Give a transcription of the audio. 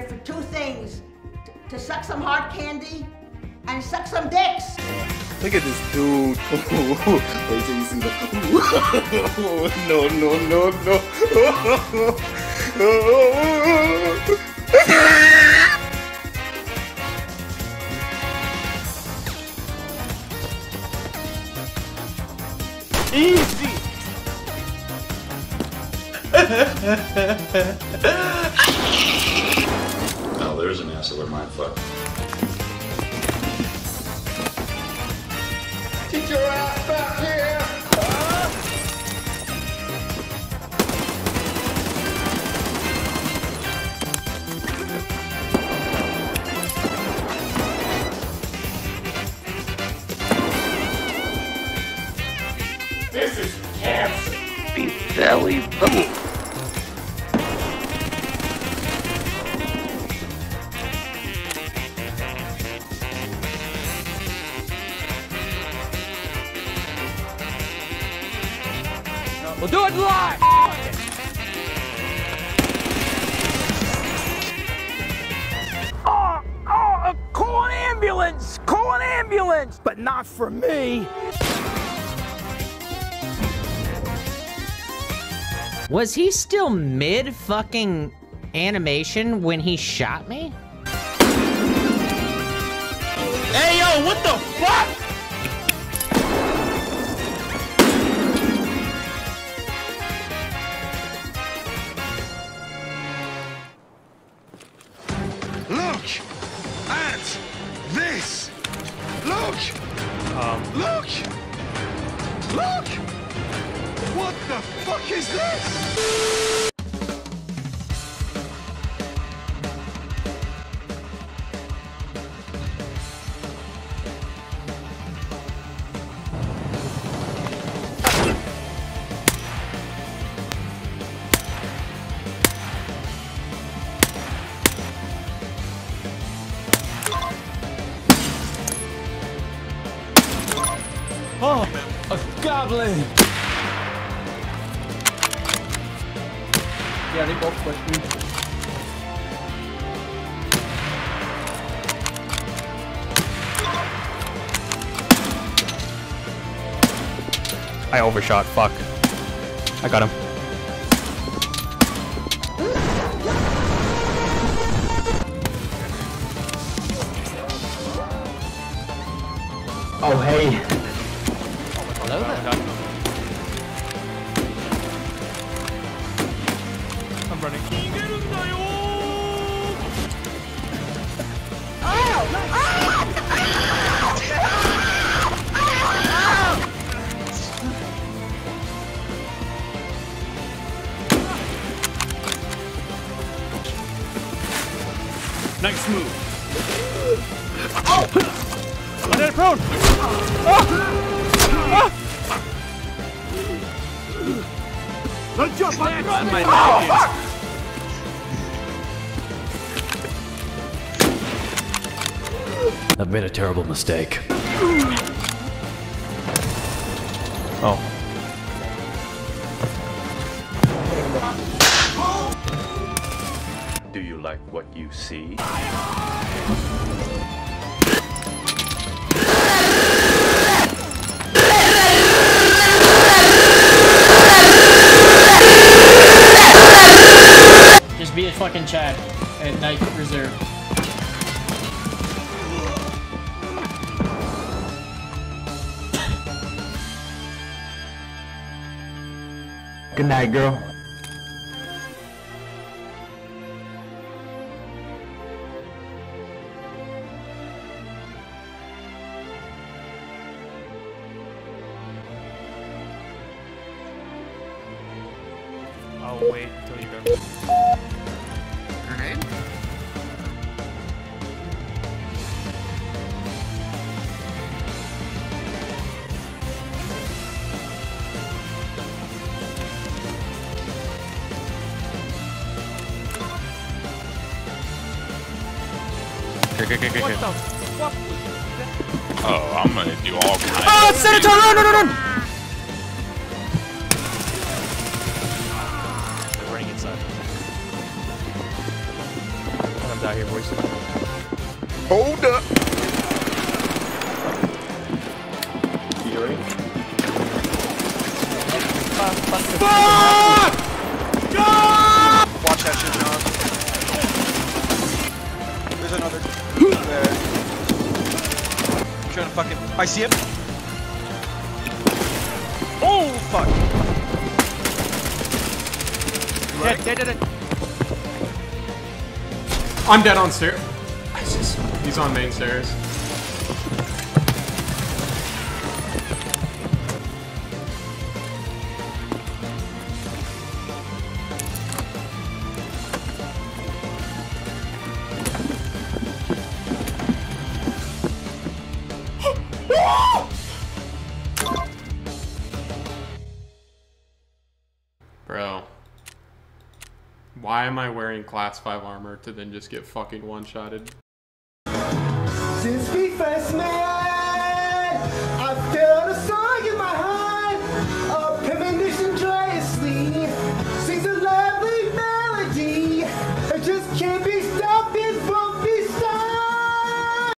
I came here for two things to suck some hard candy and suck some dicks. Look at this dude. Wait till you see the. no, no, no, no. Easy! There's an answer where mine fuck. Get your ass back here! This is cancer! Be belly button. We'll do it live! Oh, oh, call an ambulance! Call an ambulance! But not for me! Was he still mid fucking animation when he shot me? Hey yo, what the fuck? Look at this. Look. Um. Look. Look. What the fuck is this? A goblin! Yeah, they both pushed me. I overshot. Fuck. I got him. Oh, hey. Hello there. I'm running. Nice move. Oh! I did it prone. Ah! Let's jump on my I've made a terrible mistake. Oh. Do you like what you see? Fucking Chad at Night Reserve. Good night, girl. I'll wait What the fuck? Oh, I'm gonna do all kinds Oh, of ah, Senator, run, run, run, run! They're running inside. Someone's out here, boys. Hold up. Watch trying to fucking. I see him. Oh fuck! Dead, dead, dead, dead. I'm dead on stairs. He's on main stairs. Why am I wearing class 5 armor to then just get fucking one-shotted?